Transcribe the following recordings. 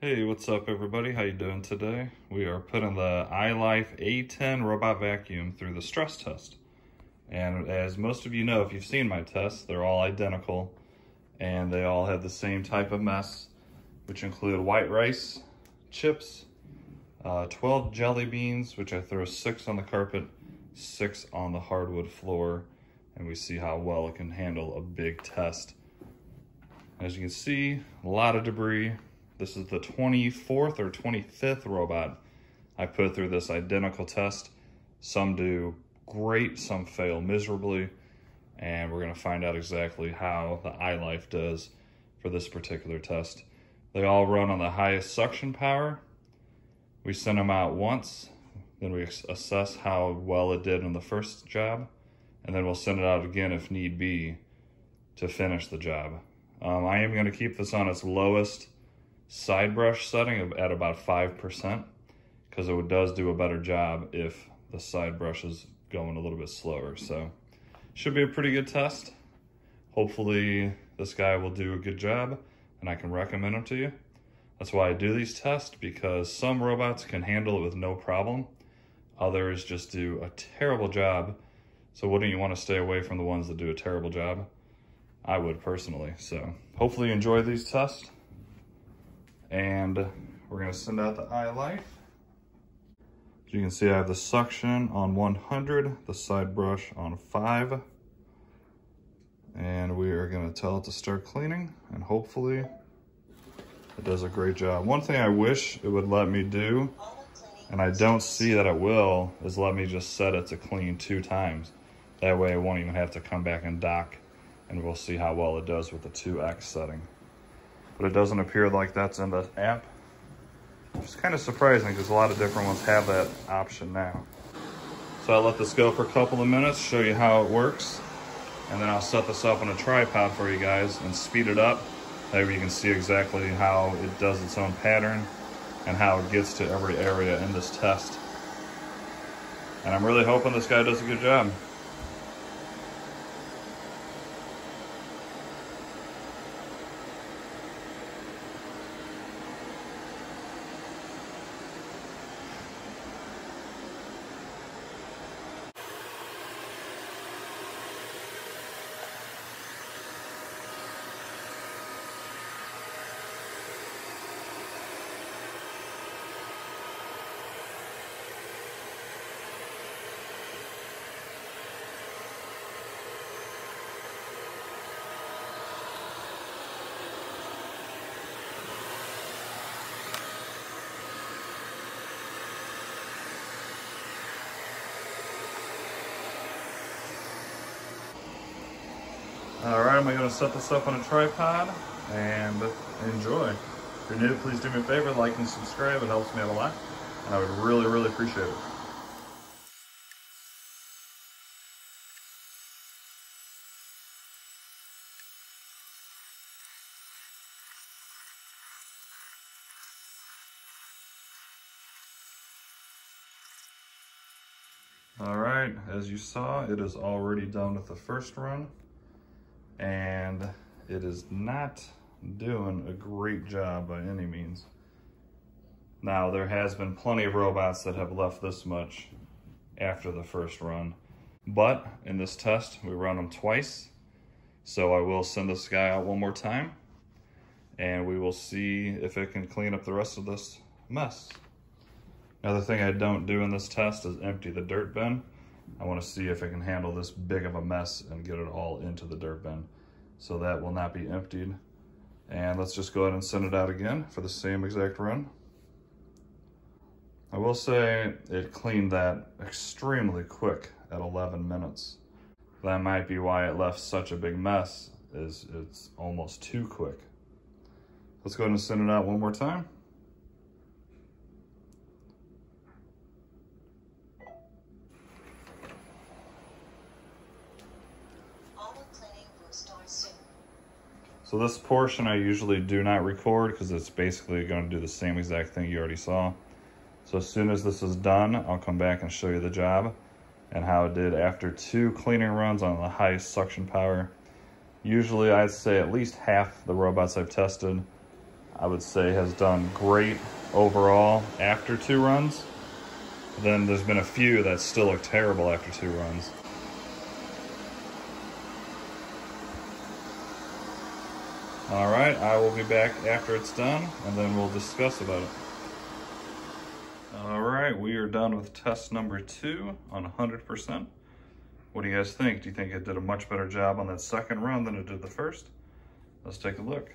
Hey, what's up everybody? How you doing today? We are putting the iLife A10 robot vacuum through the stress test. And as most of you know, if you've seen my tests, they're all identical and they all have the same type of mess, which include white rice, chips, uh, 12 jelly beans, which I throw six on the carpet, six on the hardwood floor, and we see how well it can handle a big test. As you can see, a lot of debris, this is the 24th or 25th robot I put through this identical test. Some do great, some fail miserably, and we're gonna find out exactly how the iLife does for this particular test. They all run on the highest suction power. We send them out once, then we assess how well it did on the first job, and then we'll send it out again if need be to finish the job. Um, I am gonna keep this on its lowest side brush setting at about 5% because it does do a better job if the side brush is going a little bit slower. So should be a pretty good test. Hopefully this guy will do a good job and I can recommend him to you. That's why I do these tests because some robots can handle it with no problem. Others just do a terrible job. So wouldn't you want to stay away from the ones that do a terrible job? I would personally. So hopefully you enjoy these tests and we're gonna send out the iLife. As you can see, I have the suction on 100, the side brush on five, and we are gonna tell it to start cleaning, and hopefully it does a great job. One thing I wish it would let me do, and I don't see that it will, is let me just set it to clean two times. That way I won't even have to come back and dock, and we'll see how well it does with the 2X setting but it doesn't appear like that's in the app. It's kind of surprising because a lot of different ones have that option now. So I'll let this go for a couple of minutes, show you how it works, and then I'll set this up on a tripod for you guys and speed it up. That you can see exactly how it does its own pattern and how it gets to every area in this test. And I'm really hoping this guy does a good job. All right, I'm gonna set this up on a tripod and enjoy. If you're new, please do me a favor, like and subscribe. It helps me out a lot, and I would really, really appreciate it. All right, as you saw, it is already done with the first run and it is not doing a great job by any means. Now, there has been plenty of robots that have left this much after the first run, but in this test, we run them twice. So I will send this guy out one more time and we will see if it can clean up the rest of this mess. Another thing I don't do in this test is empty the dirt bin. I want to see if it can handle this big of a mess and get it all into the dirt bin. So that will not be emptied. And let's just go ahead and send it out again for the same exact run. I will say it cleaned that extremely quick at 11 minutes. That might be why it left such a big mess, is it's almost too quick. Let's go ahead and send it out one more time. So this portion I usually do not record because it's basically going to do the same exact thing you already saw. So as soon as this is done, I'll come back and show you the job and how it did after two cleaning runs on the highest suction power. Usually I'd say at least half the robots I've tested, I would say has done great overall after two runs. Then there's been a few that still look terrible after two runs. All right, I will be back after it's done and then we'll discuss about it. All right, we are done with test number two on 100%. What do you guys think? Do you think it did a much better job on that second run than it did the first? Let's take a look.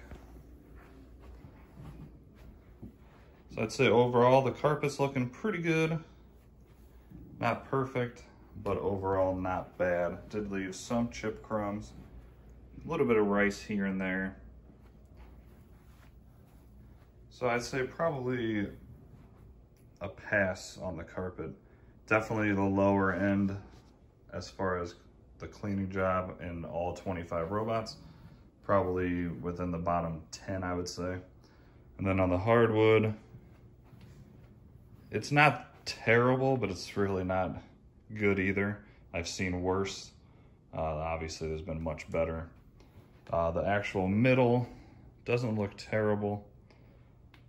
So I'd say overall the carpet's looking pretty good. Not perfect, but overall not bad. Did leave some chip crumbs, a little bit of rice here and there. So I'd say probably a pass on the carpet. Definitely the lower end as far as the cleaning job in all 25 robots. Probably within the bottom 10, I would say. And then on the hardwood, it's not terrible, but it's really not good either. I've seen worse. Uh, obviously, there's been much better. Uh, the actual middle doesn't look terrible.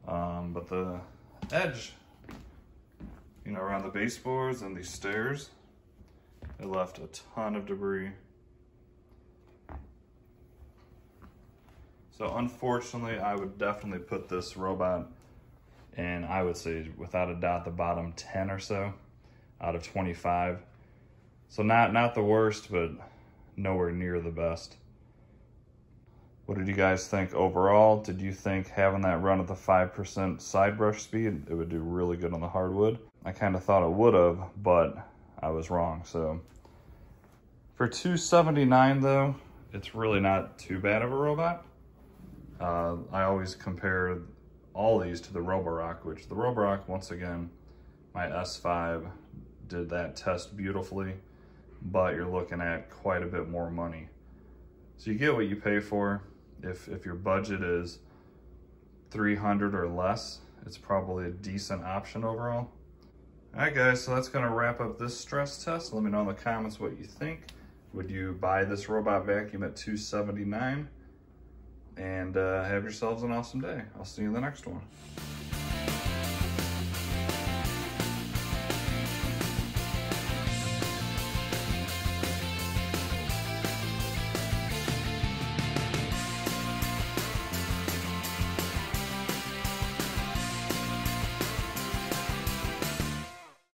Um, but the edge, you know, around the baseboards and these stairs, it left a ton of debris. So unfortunately, I would definitely put this robot in, I would say without a doubt, the bottom 10 or so out of 25. So not, not the worst, but nowhere near the best. What did you guys think overall? Did you think having that run at the 5% side brush speed, it would do really good on the hardwood? I kind of thought it would have, but I was wrong. So for 279 though, it's really not too bad of a robot. Uh, I always compare all these to the Roborock, which the Roborock, once again, my S5 did that test beautifully, but you're looking at quite a bit more money. So you get what you pay for if, if your budget is 300 or less, it's probably a decent option overall. All right guys, so that's gonna wrap up this stress test. Let me know in the comments what you think. Would you buy this robot vacuum at 279 And uh, have yourselves an awesome day. I'll see you in the next one.